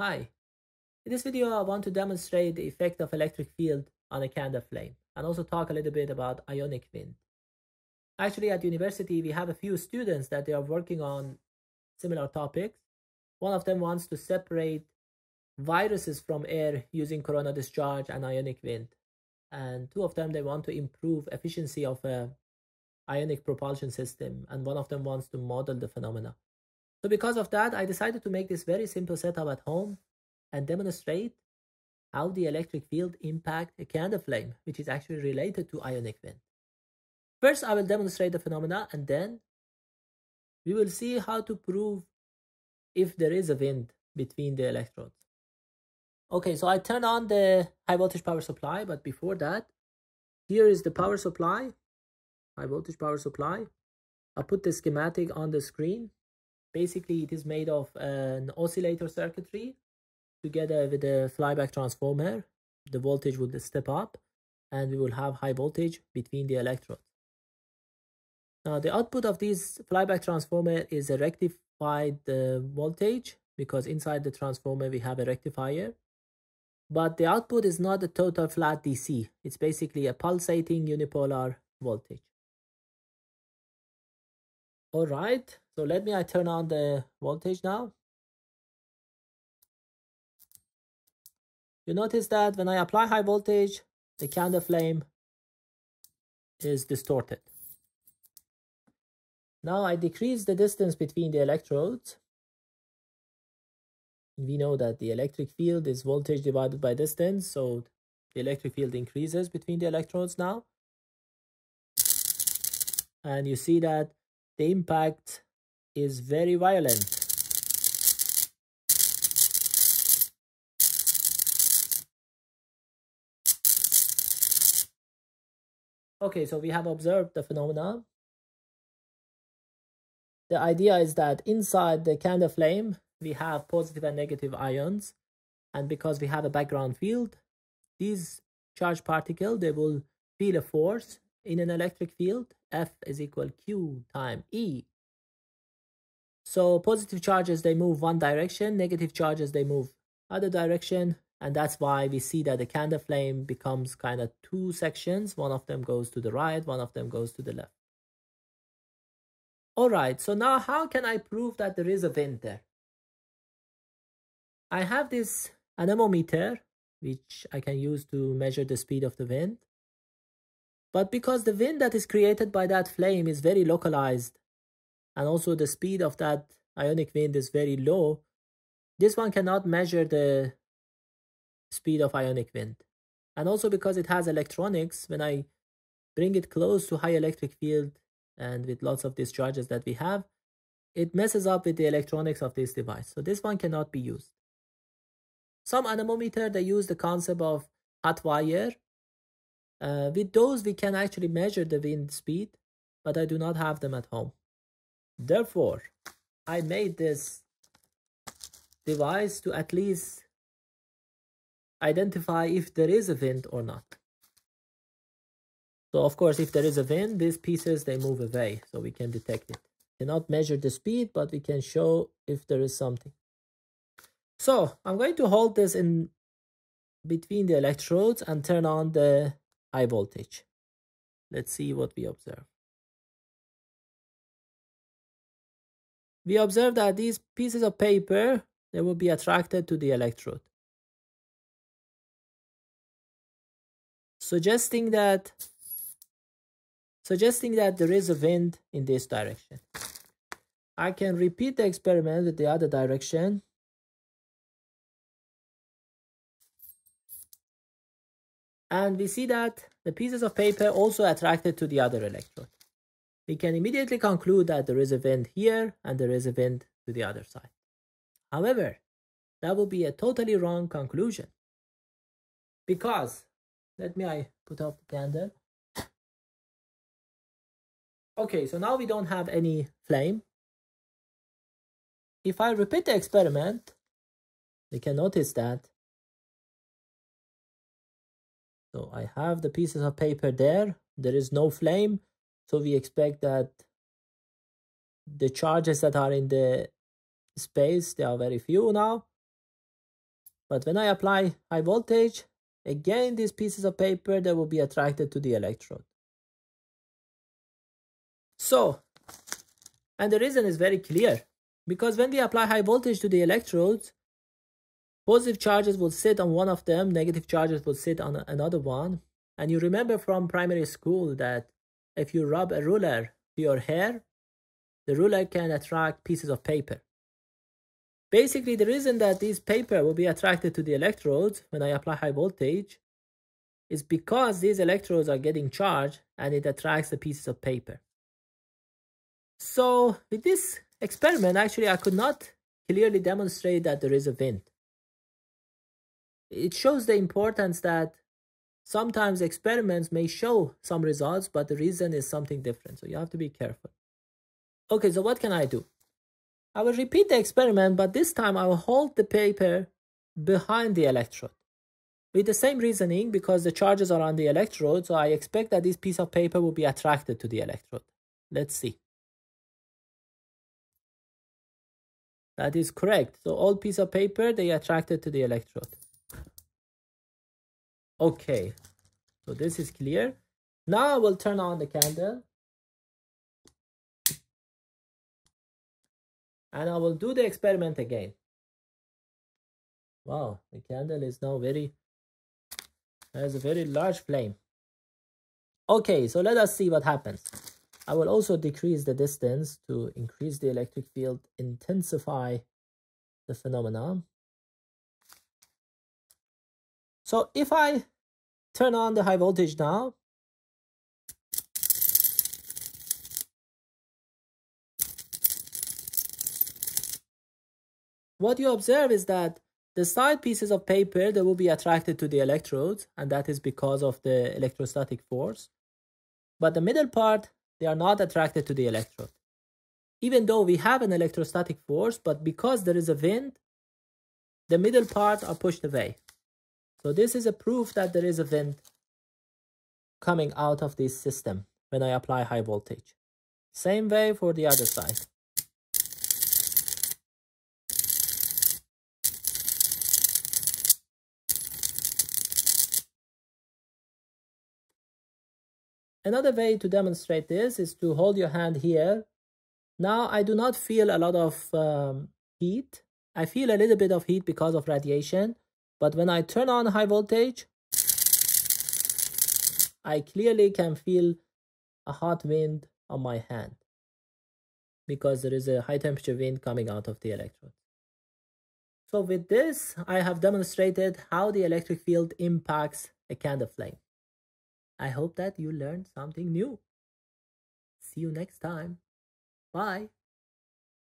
Hi. In this video, I want to demonstrate the effect of electric field on a candle flame and also talk a little bit about ionic wind. Actually, at university, we have a few students that they are working on similar topics. One of them wants to separate viruses from air using corona discharge and ionic wind. And two of them, they want to improve efficiency of a ionic propulsion system. And one of them wants to model the phenomena. So because of that, I decided to make this very simple setup at home and demonstrate how the electric field impact a candle flame, which is actually related to ionic wind. First, I will demonstrate the phenomena and then we will see how to prove if there is a wind between the electrodes. Okay, so I turn on the high voltage power supply, but before that, here is the power supply, high voltage power supply. I put the schematic on the screen. Basically, it is made of an oscillator circuitry together with a flyback transformer. The voltage would step up and we will have high voltage between the electrodes. Now the output of this flyback transformer is a rectified uh, voltage because inside the transformer we have a rectifier. But the output is not a total flat DC. It's basically a pulsating unipolar voltage. Alright, so let me I turn on the voltage now. You notice that when I apply high voltage, the candle flame is distorted. Now I decrease the distance between the electrodes. We know that the electric field is voltage divided by distance, so the electric field increases between the electrodes now. And you see that the impact is very violent. Okay, so we have observed the phenomena. The idea is that inside the candle flame, we have positive and negative ions. And because we have a background field, these charged particles, they will feel a force in an electric field. F is equal Q time E. So positive charges, they move one direction. Negative charges, they move other direction. And that's why we see that the candle flame becomes kind of two sections. One of them goes to the right, one of them goes to the left. All right, so now how can I prove that there is a wind there? I have this anemometer, which I can use to measure the speed of the wind. But because the wind that is created by that flame is very localized, and also the speed of that ionic wind is very low, this one cannot measure the speed of ionic wind. And also because it has electronics, when I bring it close to high electric field and with lots of discharges that we have, it messes up with the electronics of this device. So this one cannot be used. Some anemometer, they use the concept of hot wire. Uh, with those, we can actually measure the wind speed, but I do not have them at home. Therefore, I made this device to at least identify if there is a wind or not. So of course, if there is a wind, these pieces, they move away, so we can detect it. Cannot measure the speed, but we can show if there is something. So I'm going to hold this in between the electrodes and turn on the high voltage. Let's see what we observe. We observe that these pieces of paper, they will be attracted to the electrode. Suggesting that suggesting that there is a wind in this direction. I can repeat the experiment with the other direction. And we see that the pieces of paper also attracted to the other electrode. We can immediately conclude that there is a wind here and there is a wind to the other side. However, that would be a totally wrong conclusion. Because, let me I put off the candle. Okay, so now we don't have any flame. If I repeat the experiment, we can notice that. So I have the pieces of paper there. There is no flame. So we expect that the charges that are in the space, they are very few now. But when I apply high voltage, again, these pieces of paper, they will be attracted to the electrode. So, and the reason is very clear. Because when we apply high voltage to the electrodes, positive charges will sit on one of them, negative charges will sit on another one. And you remember from primary school that if you rub a ruler to your hair, the ruler can attract pieces of paper. Basically, the reason that these paper will be attracted to the electrodes when I apply high voltage is because these electrodes are getting charged and it attracts the pieces of paper. So with this experiment, actually, I could not clearly demonstrate that there is a wind. It shows the importance that sometimes experiments may show some results, but the reason is something different. So you have to be careful. Okay, so what can I do? I will repeat the experiment, but this time I will hold the paper behind the electrode. With the same reasoning, because the charges are on the electrode, so I expect that this piece of paper will be attracted to the electrode. Let's see. That is correct. So all piece of paper, they attracted to the electrode. Okay, so this is clear. Now I will turn on the candle. and I will do the experiment again. Wow, the candle is now very, has a very large flame. Okay, so let us see what happens. I will also decrease the distance to increase the electric field, intensify the phenomenon. So if I turn on the high voltage now, what you observe is that the side pieces of paper they will be attracted to the electrodes and that is because of the electrostatic force but the middle part they are not attracted to the electrode. Even though we have an electrostatic force but because there is a wind the middle part are pushed away so this is a proof that there is a wind coming out of this system when I apply high voltage same way for the other side Another way to demonstrate this is to hold your hand here. Now I do not feel a lot of um, heat. I feel a little bit of heat because of radiation. But when I turn on high voltage, I clearly can feel a hot wind on my hand because there is a high temperature wind coming out of the electrode. So with this, I have demonstrated how the electric field impacts a candle flame. I hope that you learned something new. See you next time. Bye.